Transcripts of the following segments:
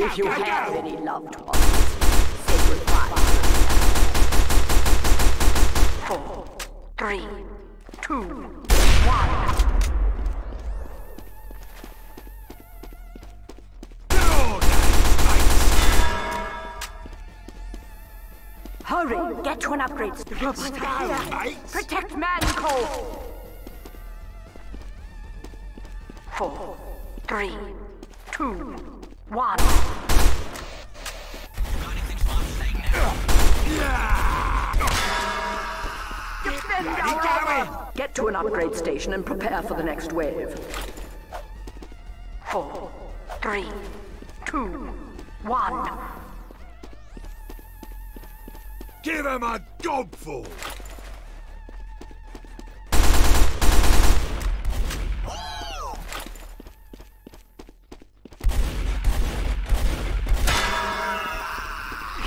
If you have any loved ones, say goodbye. Four, three, two, one. Hurry! Get to an upgrade. The robots are here. Protect Mann Co.! Four, three, two, one. Get to an upgrade station and prepare for the next wave. Four, three, two, one. Give him a gobful!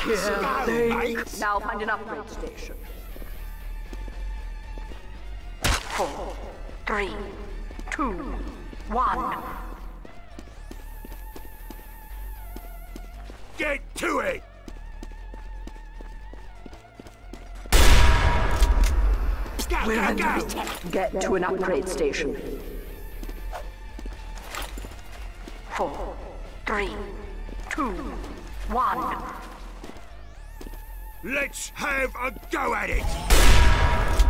Here they Now find an upgrade station. Four, three, two, one. Get to it! We're under attack. Get to an upgrade station. Four, three, two, one. Let's have a go at it!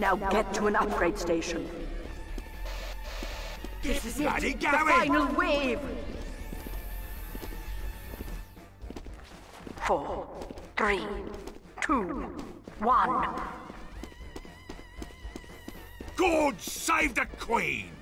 Now get to an upgrade station. This is Bloody The going! final wave. Four, three, two, one. God save the Queen!